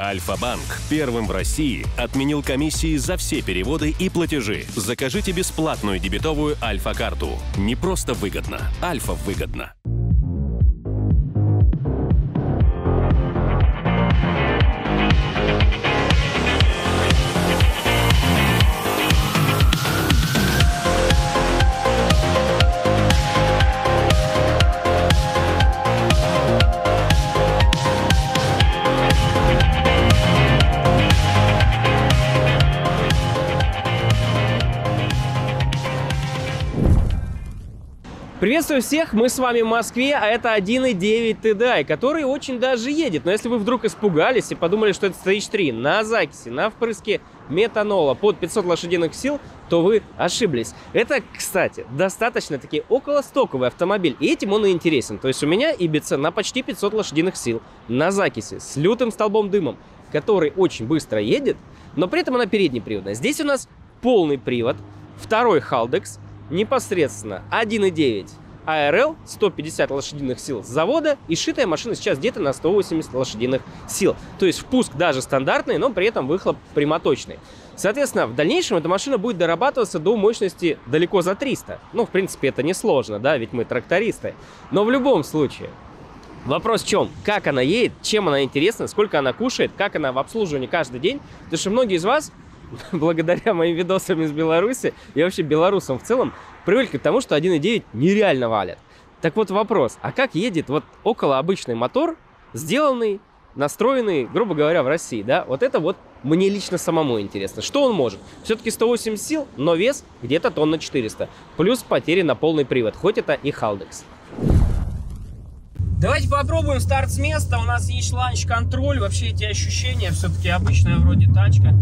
Альфа-банк первым в России отменил комиссии за все переводы и платежи. Закажите бесплатную дебетовую Альфа-карту. Не просто выгодно, Альфа выгодно. Приветствую всех, мы с вами в Москве, а это 1.9 TDI, который очень даже едет. Но если вы вдруг испугались и подумали, что это Stage 3 на закиси, на впрыске метанола под 500 лошадиных сил, то вы ошиблись. Это, кстати, достаточно-таки околостоковый автомобиль, и этим он и интересен. То есть у меня Ибица на почти 500 лошадиных сил, на закиси, с лютым столбом дымом, который очень быстро едет, но при этом она переднеприводная. Здесь у нас полный привод, второй Халдекс, непосредственно 1.9 ARL, 150 лошадиных сил с завода, и шитая машина сейчас где-то на 180 лошадиных сил. То есть впуск даже стандартный, но при этом выхлоп прямоточный. Соответственно, в дальнейшем эта машина будет дорабатываться до мощности далеко за 300. Ну, в принципе, это несложно, да, ведь мы трактористы. Но в любом случае, Вопрос в чем? Как она едет, чем она интересна, сколько она кушает, как она в обслуживании каждый день. Потому что многие из вас благодаря моим видосам из Беларуси и вообще белорусам в целом, привыкли к тому, что 1.9 нереально валят. Так вот вопрос, а как едет вот около обычный мотор, сделанный, настроенный, грубо говоря, в России, да? Вот это вот мне лично самому интересно. Что он может? Все-таки 180 сил, но вес где-то тонна 400. Плюс потери на полный привод, хоть это и Халдекс. Давайте попробуем старт с места. У нас есть ланч-контроль. Вообще эти ощущения, все-таки обычная вроде тачка.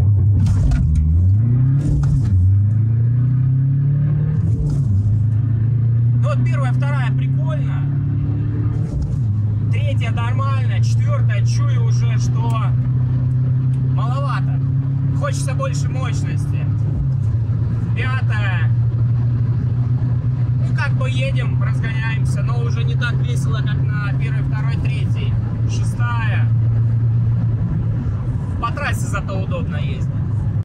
Первая, вторая прикольно. Третья нормально. Четвертая чую уже, что маловато. Хочется больше мощности. Пятая. Ну как бы едем, разгоняемся, но уже не так весело, как на первой, второй, третьей. Шестая. По трассе зато удобно ездить.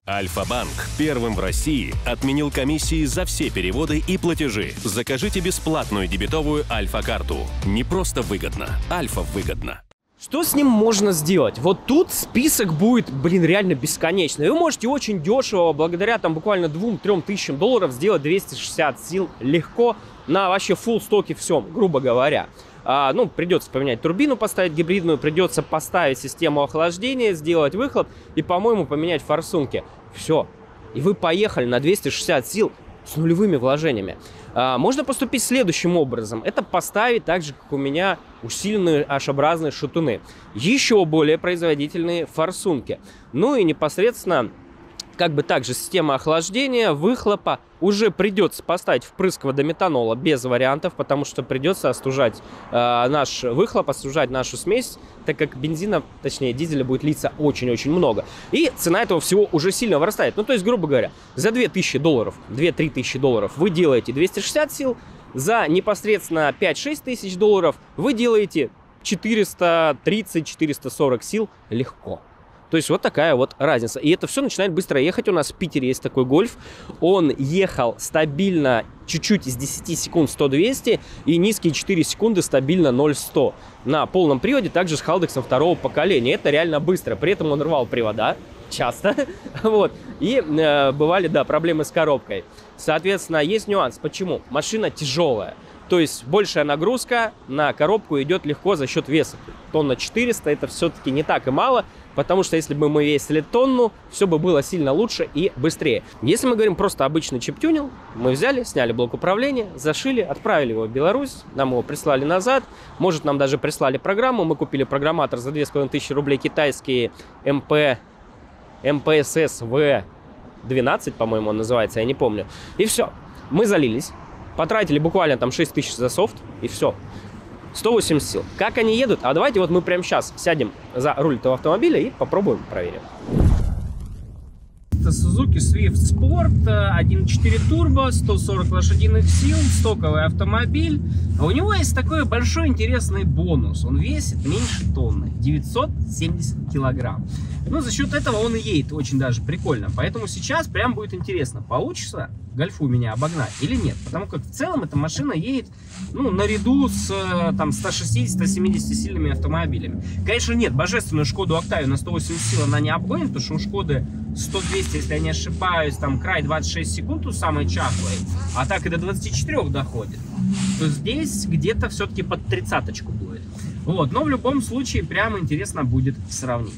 Альфа-банк первым в России отменил комиссии за все переводы и платежи. Закажите бесплатную дебетовую Альфа-карту. Не просто выгодно, Альфа выгодно. Что с ним можно сделать? Вот тут список будет, блин, реально бесконечный. Вы можете очень дешево, благодаря там буквально 2-3 тысячам долларов, сделать 260 сил легко на вообще full стоке всем, грубо говоря. А, ну, придется поменять турбину, поставить гибридную, придется поставить систему охлаждения, сделать выхлоп и, по-моему, поменять форсунки. Все. И вы поехали на 260 сил с нулевыми вложениями. А, можно поступить следующим образом. Это поставить так же, как у меня, усиленные H-образные шатуны. Еще более производительные форсунки. Ну и непосредственно как бы также система охлаждения, выхлопа. Уже придется поставить впрыск водометанола без вариантов, потому что придется остужать э, наш выхлоп, остужать нашу смесь, так как бензина, точнее дизеля будет литься очень-очень много. И цена этого всего уже сильно вырастает. Ну, то есть, грубо говоря, за 2000 долларов, 2-3 тысячи долларов вы делаете 260 сил, за непосредственно 5-6 тысяч долларов вы делаете 430-440 сил легко. То есть вот такая вот разница. И это все начинает быстро ехать. У нас в Питере есть такой гольф. Он ехал стабильно чуть-чуть из 10 секунд 100-200 и низкие 4 секунды стабильно 0-100 на полном приводе, также с Халдексом второго поколения. Это реально быстро. При этом он рвал привода часто. вот. И э, бывали, да, проблемы с коробкой. Соответственно, есть нюанс. Почему? Машина тяжелая. То есть большая нагрузка на коробку идет легко за счет веса. Тонна 400 это все-таки не так и мало. Потому что если бы мы весили тонну, все бы было сильно лучше и быстрее. Если мы говорим просто обычный чип-тюнинг, мы взяли, сняли блок управления, зашили, отправили его в Беларусь, нам его прислали назад, может нам даже прислали программу, мы купили программатор за 2500 рублей китайский МП, МПСС В12, по-моему, он называется, я не помню. И все, мы залились, потратили буквально там 6 тысяч за софт, и все. 180 сил. Как они едут? А давайте вот мы прямо сейчас сядем за руль этого автомобиля и попробуем проверим. Suzuki Swift Sport 1.4 турбо, 140 лошадиных сил, стоковый автомобиль. А у него есть такой большой интересный бонус. Он весит меньше тонны, 970 килограмм. Ну, за счет этого он и едет очень даже прикольно. Поэтому сейчас прям будет интересно, получится гольфу меня обогнать или нет. Потому как в целом эта машина едет ну, наряду с э, там 160-170 сильными автомобилями. Конечно, нет, божественную Шкоду Октавию на 180 сил она не обгонит, потому что у Шкоды 100-200, если я не ошибаюсь, там край 26 секунд у самой чахлой, а так и до 24 доходит. То здесь где-то все-таки под тридцаточку будет. Вот, но в любом случае прямо интересно будет сравнить.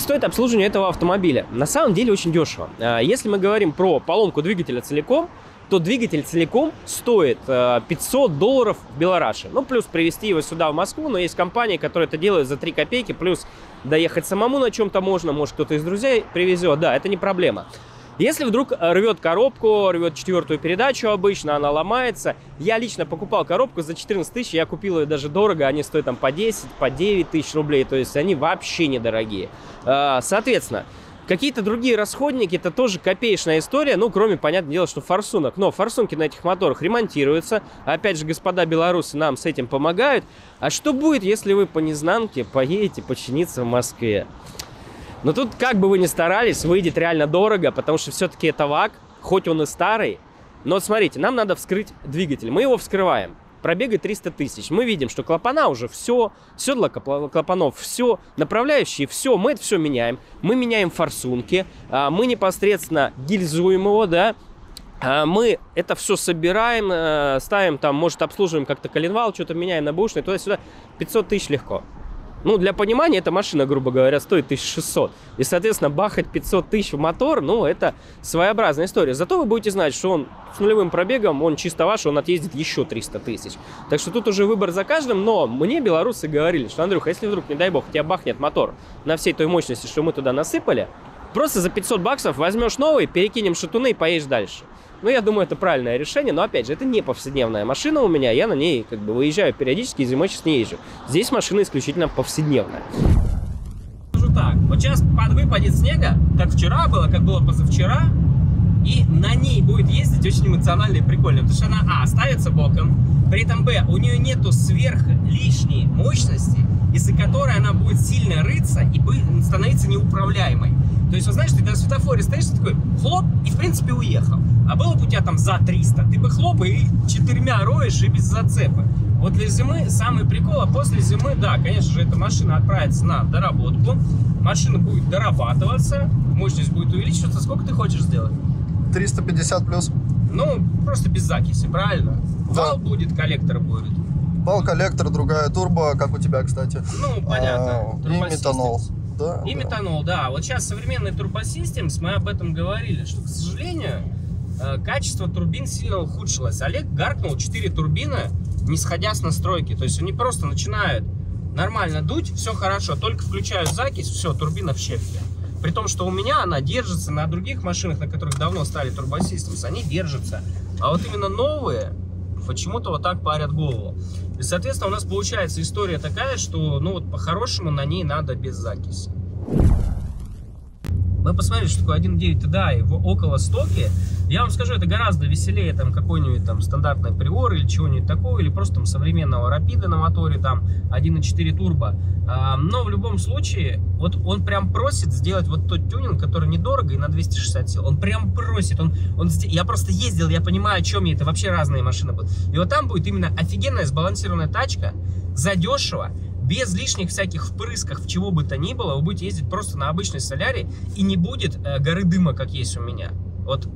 Сколько стоит обслуживание этого автомобиля? На самом деле очень дешево. А, если мы говорим про поломку двигателя целиком, то двигатель целиком стоит 500 а, долларов в Белораше. Ну, плюс привезти его сюда, в Москву, но есть компании, которые это делают за 3 копейки, плюс доехать самому на чем-то можно, может кто-то из друзей привезет, да, это не проблема. Если вдруг э, рвет коробку, рвет четвертую передачу обычно, она ломается. Я лично покупал коробку за 14 тысяч, я купил ее даже дорого, они стоят там по 10, по 9 тысяч рублей, то есть они вообще недорогие. А, соответственно, Какие-то другие расходники, это тоже копеечная история, ну, кроме, понятное дело, что форсунок. Но форсунки на этих моторах ремонтируются. Опять же, господа белорусы нам с этим помогают. А что будет, если вы по незнанке поедете починиться в Москве? Но тут, как бы вы ни старались, выйдет реально дорого, потому что все-таки это ВАК, хоть он и старый. Но вот смотрите, нам надо вскрыть двигатель. Мы его вскрываем. Пробега 300 тысяч. Мы видим, что клапана уже все, седла клапанов все, направляющие все, мы это все меняем. Мы меняем форсунки, а, мы непосредственно гильзуем его, да, а, мы это все собираем, э, ставим там, может, обслуживаем как-то коленвал, что-то меняем на бушный, туда-сюда. 500 тысяч легко. Ну, для понимания, эта машина, грубо говоря, стоит 1600. И, соответственно, бахать 500 тысяч в мотор, ну, это своеобразная история. Зато вы будете знать, что он с нулевым пробегом, он чисто ваш, он отъездит еще 300 тысяч. Так что тут уже выбор за каждым, но мне белорусы говорили, что, Андрюха, если вдруг, не дай бог, тебя бахнет мотор на всей той мощности, что мы туда насыпали, просто за 500 баксов возьмешь новый, перекинем шатуны и поедешь дальше. Ну, я думаю, это правильное решение, но, опять же, это не повседневная машина у меня, я на ней как бы выезжаю периодически, зимой сейчас не езжу. Здесь машина исключительно повседневная. Скажу так, вот сейчас выпадет снега, как вчера было, как было позавчера, и на ней будет ездить очень эмоционально и прикольно, потому что она, а, ставится боком, при этом, б, у нее нету сверх лишней мощности, из-за которой она будет сильно рыться и становиться неуправляемой. То есть, вы знаешь, ты на светофоре стоишь, ты такой хлоп, и в принципе уехал. А было бы у тебя там за 300, ты бы хлоп и четырьмя роешь и без зацепа. Вот для зимы самый прикол, а после зимы, да, конечно же, эта машина отправится на доработку. Машина будет дорабатываться, мощность будет увеличиваться. Сколько ты хочешь сделать? 350 плюс. Ну, просто без закиси, правильно? Да. Вал будет, коллектор будет. Вал, коллектор, другая турбо, как у тебя, кстати. Ну, понятно. А, и метанол да. И да. метанол, да. Вот сейчас современный турбосистемс, мы об этом говорили, что, к сожалению, качество турбин сильно ухудшилось. Олег гаркнул 4 турбины, не сходя с настройки. То есть они просто начинают нормально дуть, все хорошо, только включаю закись, все, турбина в щепке. При том, что у меня она держится на других машинах, на которых давно стали турбосистемс, они держатся. А вот именно новые почему-то вот так парят голову. И, соответственно, у нас получается история такая, что, ну вот, по-хорошему на ней надо без закиси. Мы посмотрели, что такое 1.9 TDI в около стоке. Я вам скажу, это гораздо веселее там какой-нибудь там стандартной приор или чего-нибудь такого, или просто там современного рапида на моторе, там 1.4 турбо. А, но в любом случае, вот он прям просит сделать вот тот тюнинг, который недорого и на 260 сил. Он прям просит. Он, он, я просто ездил, я понимаю, о чем я. Это вообще разные машины будут. И вот там будет именно офигенная сбалансированная тачка, задешево, без лишних всяких впрысков, в чего бы то ни было, вы будете ездить просто на обычной соляре, и не будет э, горы дыма, как есть у меня. Вот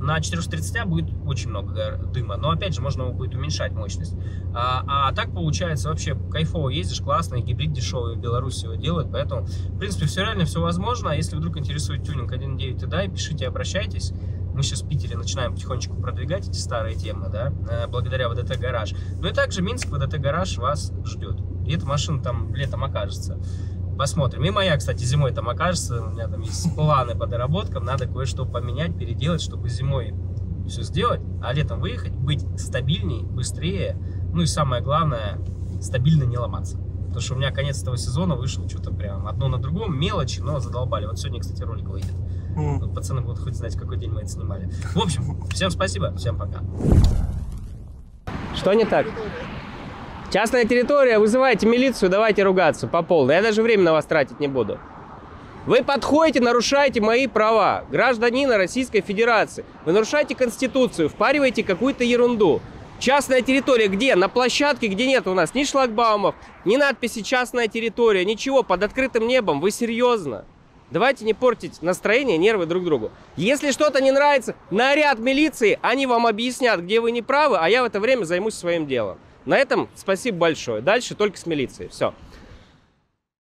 на 430 будет очень много дыма, но опять же можно будет уменьшать мощность. А, а так получается вообще кайфово ездишь, классно, и гибрид дешевый в Беларуси его делают, поэтому в принципе все реально все возможно. А если вдруг интересует тюнинг 1.9 TDI, пишите, обращайтесь. Мы сейчас в Питере начинаем потихонечку продвигать эти старые темы, да, э, благодаря ВДТ Гараж. Ну и также Минск ВДТ Гараж вас ждет. И эта машина там летом окажется. Посмотрим. И моя, кстати, зимой там окажется. У меня там есть планы по доработкам. Надо кое-что поменять, переделать, чтобы зимой все сделать, а летом выехать, быть стабильней, быстрее. Ну и самое главное, стабильно не ломаться. Потому что у меня конец этого сезона вышел что-то прям одно на другом, мелочи, но задолбали. Вот сегодня, кстати, ролик выйдет. Mm. Пацаны будут хоть знать, какой день мы это снимали. В общем, всем спасибо, всем пока. Что не так? Частная территория, вызывайте милицию, давайте ругаться по полной. Я даже время на вас тратить не буду. Вы подходите, нарушаете мои права, гражданина Российской Федерации. Вы нарушаете Конституцию, впариваете какую-то ерунду. Частная территория где? На площадке, где нет у нас ни шлагбаумов, ни надписи «частная территория», ничего, под открытым небом. Вы серьезно? Давайте не портить настроение, нервы друг другу. Если что-то не нравится, наряд милиции, они вам объяснят, где вы не правы, а я в это время займусь своим делом. На этом спасибо большое. Дальше только с милицией. Все.